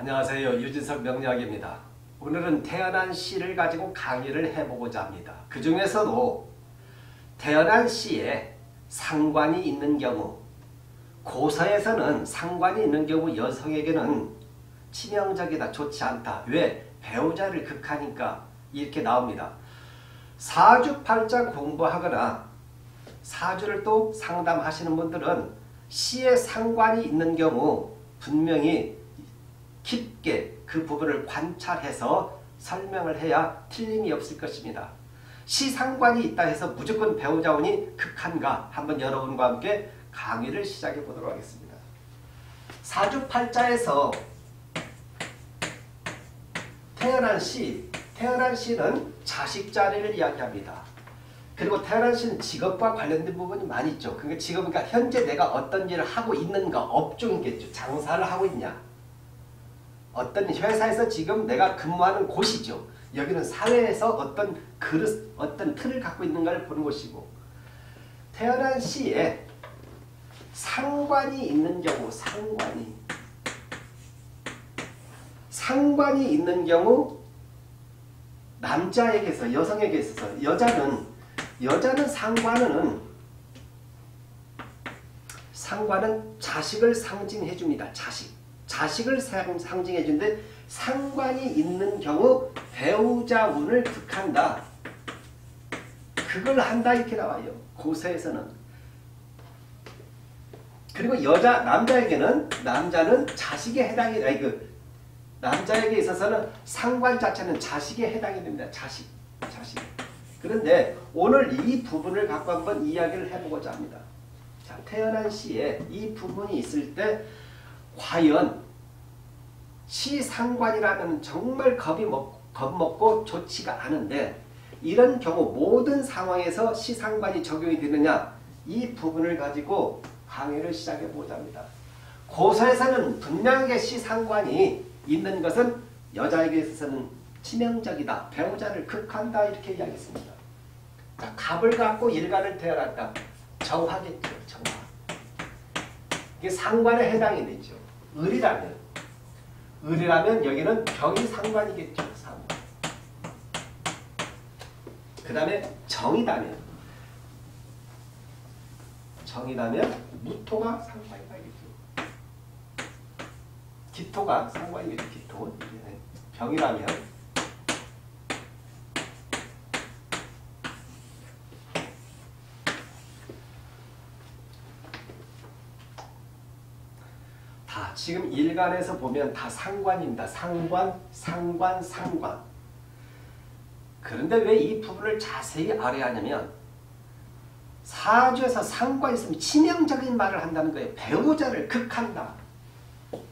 안녕하세요. 유진석 명리학입니다. 오늘은 태어난 시를 가지고 강의를 해보고자 합니다. 그 중에서도 태어난 시에 상관이 있는 경우 고서에서는 상관이 있는 경우 여성에게는 치명적이다, 좋지 않다. 왜? 배우자를 극하니까 이렇게 나옵니다. 사주팔자 공부하거나 사주를 또 상담하시는 분들은 시에 상관이 있는 경우 분명히 깊게 그 부분을 관찰해서 설명을 해야 틀림이 없을 것입니다. 시상관이 있다 해서 무조건 배우자운이 극한가 한번 여러분과 함께 강의를 시작해 보도록 하겠습니다. 사주팔자에서 태어난 시, 태어난 시는 자식 자리를 이야기합니다. 그리고 태어난 시는 직업과 관련된 부분이 많이 있죠. 그러니까 직업은 그러니까 현재 내가 어떤 일을 하고 있는가 업종이겠죠. 장사를 하고 있냐. 어떤 회사에서 지금 내가 근무하는 곳이죠. 여기는 사회에서 어떤 그릇, 어떤 틀을 갖고 있는가를 보는 곳이고 태어난 시에 상관이 있는 경우 상관이 상관이 있는 경우 남자에게 서 여성에게 있어서 여자는 여자는 상관은 상관은 자식을 상징해 줍니다. 자식. 자식을 상징해 주는데 상관이 있는 경우 배우자 운을 득한다. 그걸 한다 이렇게 나와요. 고서에서는. 그리고 여자 남자에게는 남자는 자식에 해당이 아니 그 남자에게 있어서는 상관 자체는 자식에 해당이 됩니다. 자식. 자식. 그런데 오늘 이 부분을 갖고 한번 이야기를 해보고자 합니다. 자, 태어난 시에 이 부분이 있을 때 과연 시상관이라면 정말 겁이 먹, 겁먹고 좋지가 않은데 이런 경우 모든 상황에서 시상관이 적용이 되느냐 이 부분을 가지고 강의를 시작해 보자 합니다. 고서에서는 분명하게 시상관이 있는 것은 여자에게 있어서는 치명적이다. 배우자를 극한다 이렇게 이야기했습니다. 자, 갑을 갖고 일간을 태어났다. 정화겠죠. 정화. 이게 상관에 해당이 되죠. 을이라면 을이라면 여기는 병이 상관이겠죠. 상관. 그 다음에 정이라면 정이라면 무토가 상관이 되겠죠. 기토가 상관이겠죠. 기토. 병이라면 다 지금 일간에서 보면 다 상관입니다. 상관, 상관, 상관. 그런데 왜 이 부분을 자세히 알아야 하냐면 사주에서 상관 있으면 치명적인 말을 한다는 거예요. 배우자를 극한다.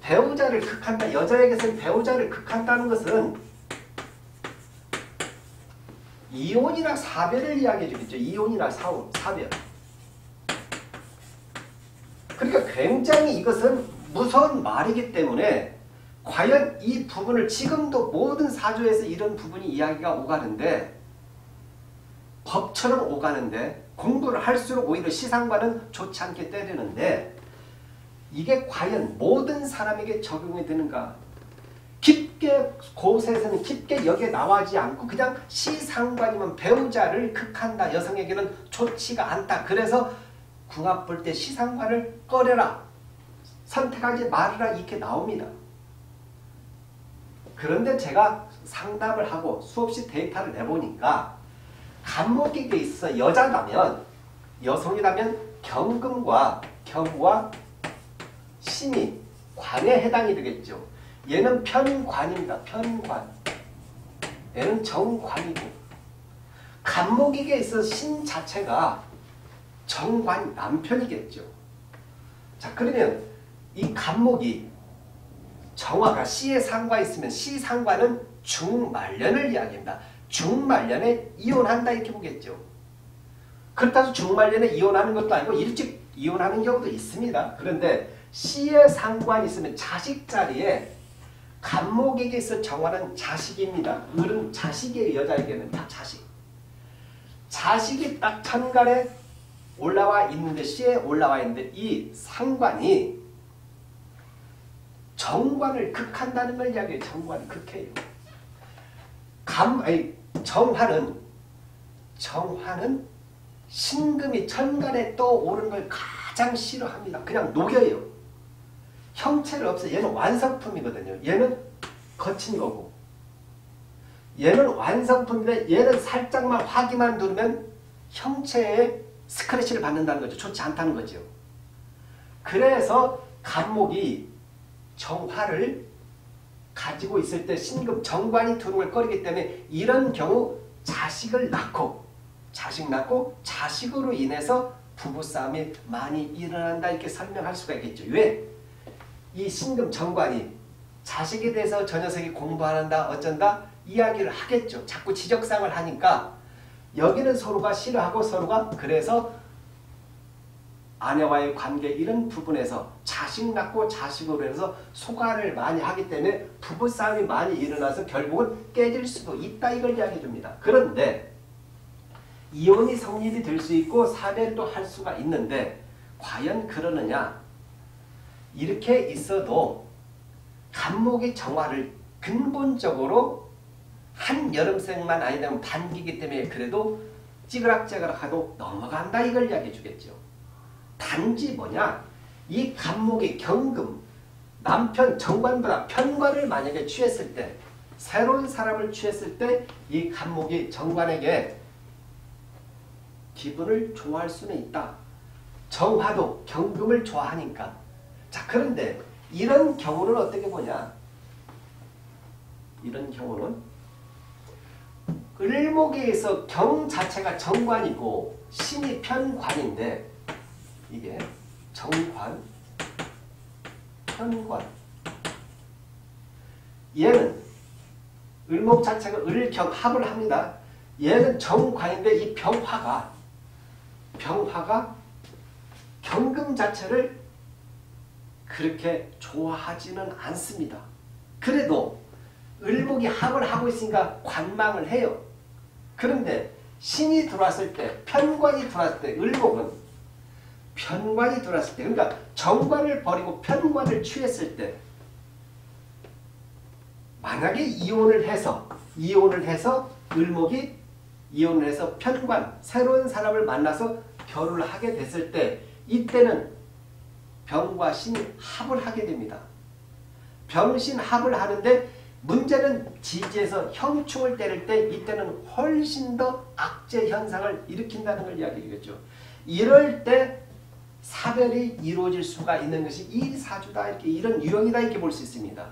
배우자를 극한다. 여자에게서는 배우자를 극한다는 것은 이혼이나 사별을 이야기해 주겠죠. 이혼이나 사혼, 사별. 그러니까 굉장히 이것은 무서운 말이기 때문에 과연 이 부분을 지금도 모든 사주에서 이런 부분이 이야기가 오가는데 법처럼 오가는데 공부를 할수록 오히려 시상과는 좋지 않게 때리는데 이게 과연 모든 사람에게 적용이 되는가? 깊게 고세에서는 깊게 여기에 나와지 않고 그냥 시상관이면 배우자를 극한다. 여성에게는 좋지가 않다. 그래서 궁합 볼 때 시상관을 꺼려라 선택하지 말으라 이렇게 나옵니다. 그런데 제가 상담을 하고 수없이 데이터를 내보니까 간목에게 있어 여자라면 여성이라면 경금과 경과 신이 관에 해당이 되겠죠. 얘는 편관입니다. 편관. 얘는 정관이고 간목에게 있어 신 자체가 정관 남편이겠죠. 자 그러면 이 간목이 정화가 시에 상과 있으면 시 상과는 중말년을 이야기합니다. 중말년에 이혼한다 이렇게 보겠죠. 그렇다고 중말년에 이혼하는 것도 아니고 일찍 이혼하는 경우도 있습니다. 그런데 시에 상관이 있으면 자식 자리에 간목에게 있어 정화는 자식입니다. 을은 자식이에요. 여자에게는 다 자식. 자식이 딱 천간에 올라와 있는데 시에 올라와 있는데 이 상관이 정관을 극한다는 걸 이야기해요. 정관을 극해요. 감, 아니, 정화는, 정화는 신금이 천간에 떠오르는 걸 가장 싫어합니다. 그냥 녹여요. 형체를 없애 얘는 완성품이거든요. 얘는 거친 거고. 얘는 완성품인데 얘는 살짝만 화기만 누르면 형체에 스크래치를 받는다는 거죠. 좋지 않다는 거죠. 그래서 간목이 정화를 가지고 있을 때 신금 정관이 두는 꺼리기 때문에 이런 경우 자식을 낳고 자식 낳고 자식으로 인해서 부부싸움이 많이 일어난다 이렇게 설명할 수가 있겠죠. 왜? 이 신금 정관이 자식에 대해서 저 녀석이 공부한다 어쩐다 이야기를 하겠죠. 자꾸 지적상을 하니까 여기는 서로가 싫어하고 서로가 그래서 아내와의 관계 이런 부분에서 자식 낳고 자식으로 해서 소가를 많이 하기 때문에 부부싸움이 많이 일어나서 결국은 깨질 수도 있다 이걸 이야기해 줍니다. 그런데 이혼이 성립이 될 수 있고 사별도 할 수가 있는데 과연 그러느냐 이렇게 있어도 간목의 정화를 근본적으로 한 여름생만 아니면 반기기 때문에 그래도 찌그락찌그락하도 넘어간다 이걸 이야기해 주겠죠. 단지 뭐냐 이 간목의 경금 남편 정관보다 편관을 만약에 취했을 때 새로운 사람을 취했을 때이 간목이 정관에게 기분을 좋아할 수는 있다. 정화도 경금을 좋아하니까. 자 그런데 이런 경우는 어떻게 보냐 이런 경우는 을목에서 경 자체가 정관이고 신이 편관인데 이게 정관, 편관 얘는 을목 자체가 을경 합을 합니다. 얘는 정관인데 이 병화가 병화가 경금 자체를 그렇게 좋아하지는 않습니다. 그래도 을목이 합을 하고 있으니까 관망을 해요. 그런데 신이 들어왔을 때 편관이 들어왔을 때 을목은 편관이 들어왔을 때 그러니까 정관을 버리고 편관을 취했을 때 만약에 이혼을 해서 이혼을 해서 을목이 이혼을 해서 편관 새로운 사람을 만나서 결혼을 하게 됐을 때 이때는 병과 신이 합을 하게 됩니다. 병신 합을 하는데 문제는 지지에서 형충을 때릴 때 이때는 훨씬 더 악재 현상을 일으킨다는 걸 이야기하겠죠. 이럴 때 사별이 이루어질 수가 있는 것이 이 사주다 이렇게 이런 유형이다 이렇게 볼 수 있습니다.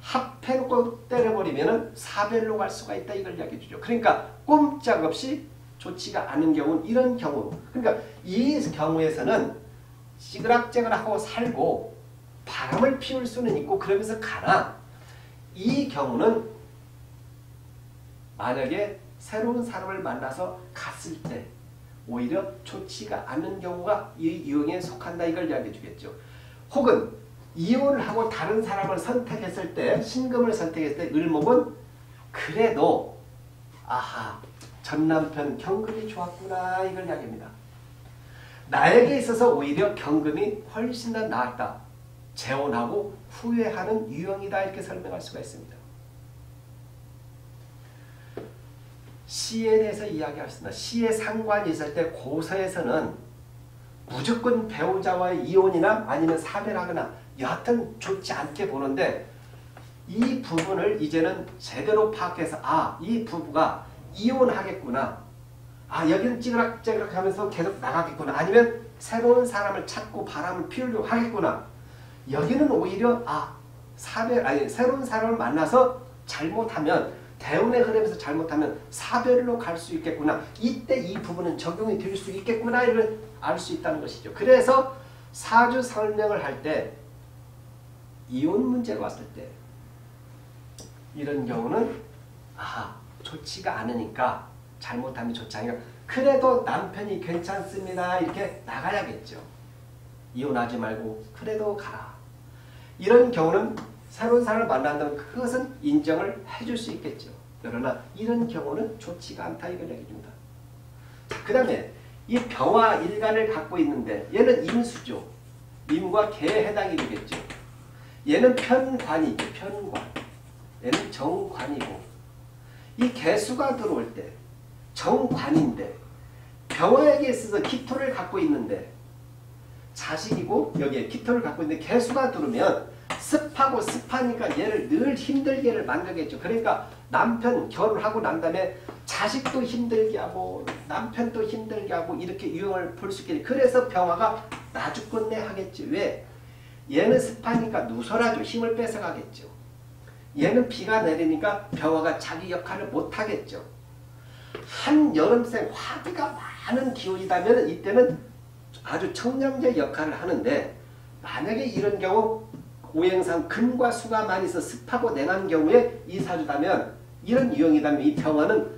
합해놓고 때려버리면 사별로 갈 수가 있다 이걸 이야기해 주죠. 그러니까 꼼짝없이 좋지가 않은 경우는 이런 경우 그러니까 이 경우에서는 찌그락찌그락하고 살고 바람을 피울 수는 있고 그러면서 가나 이 경우는 만약에 새로운 사람을 만나서 갔을 때 오히려 좋지가 않은 경우가 이 유형에 속한다 이걸 이야기해 주겠죠. 혹은 이혼을 하고 다른 사람을 선택했을 때 신금을 선택했을 때 을목은 그래도 아하 전남편 경금이 좋았구나 이걸 이야기합니다. 나에게 있어서 오히려 경금이 훨씬 더 나았다. 재혼하고 후회하는 유형이다 이렇게 설명할 수가 있습니다. 시에 대해서 있다. 시에 상관이 있을 때 고서에서는 무조건 배우자와의 이혼이나 아니면 사별하거나 여하튼 좋지 않게 보는데 이 부분을 이제는 제대로 파악해서 아 이 부부가 이혼하겠구나. 아 여기는 찌그락찌그락 하면서 계속 나가겠구나. 아니면 새로운 사람을 찾고 바람을 피우려고 하겠구나. 여기는 오히려 아 사별 아니 새로운 사람을 만나서 잘못하면 대운의 흐름에서 잘못하면 사별로 갈 수 있겠구나. 이때 이 부분은 적용이 될 수 있겠구나 이걸 알수 있다는 것이죠. 그래서 사주 설명을 할 때 이혼 문제가 왔을 때 이런 경우는 아 좋지가 않으니까 잘못하면 좋지 않으니까 그래도 남편이 괜찮습니다. 이렇게 나가야겠죠. 이혼하지 말고 그래도 가라. 이런 경우는 새로운 사람을 만난다면 그것은 인정을 해줄 수 있겠죠. 그러나 이런 경우는 좋지가 않다 이걸 얘기합니다. 그 다음에 이 병화 일간을 갖고 있는데 얘는 임수죠. 임과 개에 해당이 되겠죠. 얘는 편관이죠. 편관. 얘는 정관이고 이 개수가 들어올 때 정관인데 병화에게 있어서 기토를 갖고 있는데 자식이고 여기에 기토를 갖고 있는데 개수가 들어오면 습하고 습하니까 얘를 늘 힘들게를 만들겠죠. 그러니까 남편 결혼하고 난 다음에 자식도 힘들게 하고 남편도 힘들게 하고 이렇게 유형을 볼 수 있겠지. 그래서 병화가 나죽겠네 하겠지. 왜? 얘는 습하니까 누설아주 힘을 뺏어가겠죠. 얘는 비가 내리니까 병화가 자기 역할을 못하겠죠. 한 여름생 화기가 많은 기운이다면 이때는 아주 청량제 역할을 하는데 만약에 이런 경우 오행상 금과 수가 많이 있어 습하고 냉한 경우에 이 사주다면 이런 유형이다면 이 병화는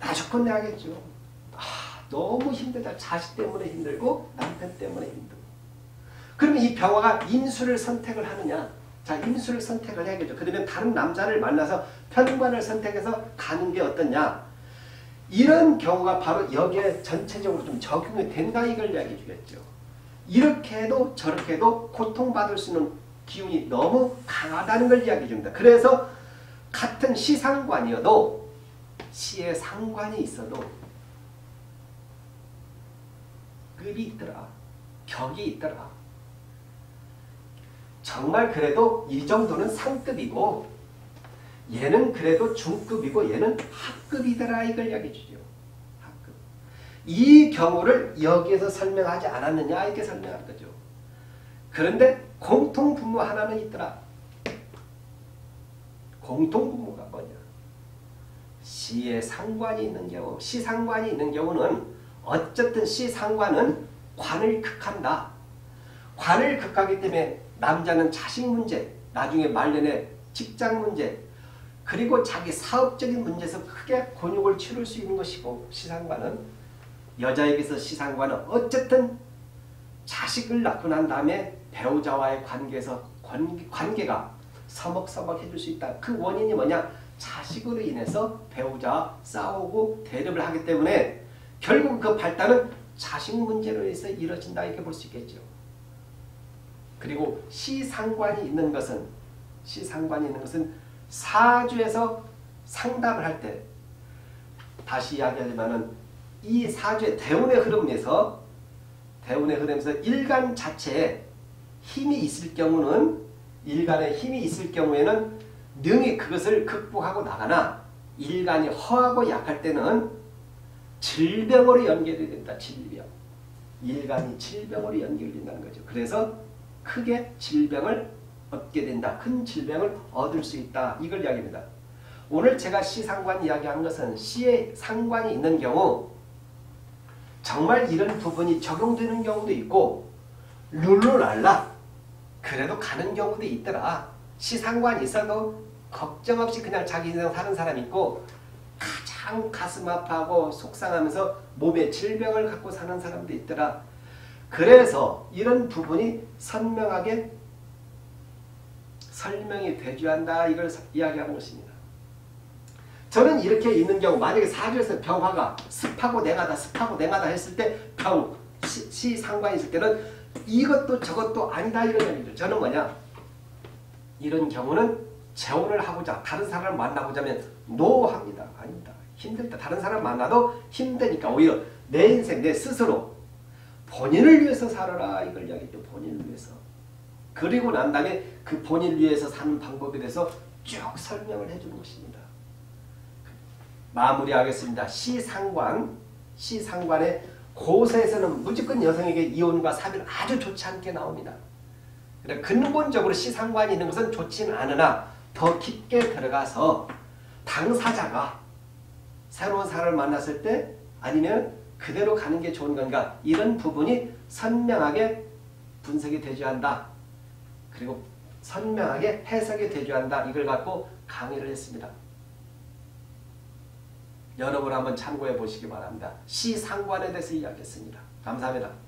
나죽겠네 하겠죠. 아, 너무 힘들다. 자식 때문에 힘들고 남편 때문에 힘들고. 그러면 이 병화가 인수를 선택을 하느냐? 자, 인수를 선택을 해야겠죠. 그러면 다른 남자를 만나서 편관을 선택해서 가는 게 어떠냐? 이런 경우가 바로 여기에 전체적으로 좀 적용이 된다 이걸 이야기해 주겠죠. 이렇게 해도 저렇게 해도 고통받을 수 있는 기운이 너무 강하다는 걸 이야기해 줍니다. 그래서 같은 시상관이어도 시의 상관이 있어도 급이 있더라. 격이 있더라. 정말 그래도 이 정도는 상급이고 얘는 그래도 중급이고 얘는 하급이더라 이걸 이야기해 주죠. 하급. 이 경우를 여기에서 설명하지 않았느냐 이렇게 설명하는 거죠. 그런데 공통분모 하나는 있더라. 공통분모가 뭐냐. 시에 상관이 있는 경우, 시상관이 있는 경우는 어쨌든 시상관은 관을 극한다. 관을 극하기 때문에 남자는 자식 문제, 나중에 말년에 직장 문제, 그리고 자기 사업적인 문제에서 크게 곤욕을 치를 수 있는 것이고 시상관은 여자에게서 시상관은 어쨌든 자식을 낳고 난 다음에 배우자와의 관계에서 관계, 가 서먹서먹해질 수 있다. 그 원인이 뭐냐? 자식으로 인해서 배우자와 싸우고 대립을 하기 때문에 결국 그 발달은 자식 문제로 해서 이뤄진다 이렇게 볼 수 있겠죠. 그리고 시상관이 있는 것은 시상관이 있는 것은 사주에서 상담을 할 때 다시 이야기하지만은 이 사주의 대운의 흐름에서 대운의 흐름에서 일간 자체에 힘이 있을 경우는 일간에 힘이 있을 경우에는 능히 그것을 극복하고 나가나 일간이 허하고 약할 때는 질병으로 연결이 된다. 질병. 일간이 질병으로 연결된다는 거죠. 그래서 크게 질병을 얻게 된다. 큰 질병을 얻을 수 있다. 이걸 이야기합니다. 오늘 제가 시상관 이야기한 것은 시에 상관이 있는 경우 정말 이런 부분이 적용되는 경우도 있고 룰루랄라 그래도 가는 경우도 있더라. 시상관이 있어도 걱정 없이 그냥 자기 인생 사는 사람 있고 가장 가슴 아파하고 속상하면서 몸에 질병을 갖고 사는 사람도 있더라. 그래서 이런 부분이 선명하게 설명이 되줘야 한다 이걸 이야기하는 것입니다. 저는 이렇게 있는 경우 만약에 사주에서 병화가 습하고 냉하다 습하고 냉하다 했을 때 병, 시, 시 상관이 있을 때는 이것도 저것도 아니다 이런 얘기죠. 저는 뭐냐 이런 경우는 재혼을 하고자 다른 사람을 만나보자면 노 합니다. 아닙니다. 힘들다. 다른 사람 만나도 힘드니까 오히려 내 인생 내 스스로 본인을 위해서 살아라 이걸 이야기죠. 본인을 위해서. 그리고 난 다음에 그 본인을 위해서 사는 방법에 대해서 쭉 설명을 해주는 것입니다. 마무리하겠습니다. 시상관, 시상관의 고세에서는 무조건 여성에게 이혼과 사별 아주 좋지 않게 나옵니다. 근본적으로 시상관이 있는 것은 좋지는 않으나 더 깊게 들어가서 당사자가 새로운 사람을 만났을 때 아니면 그대로 가는 게 좋은 건가 이런 부분이 선명하게 분석이 되줘야 한다. 그리고 선명하게 해석이 되줘야 한다. 이걸 갖고 강의를 했습니다. 여러분 한번 참고해 보시기 바랍니다. 시상관에 대해서 이야기했습니다. 감사합니다.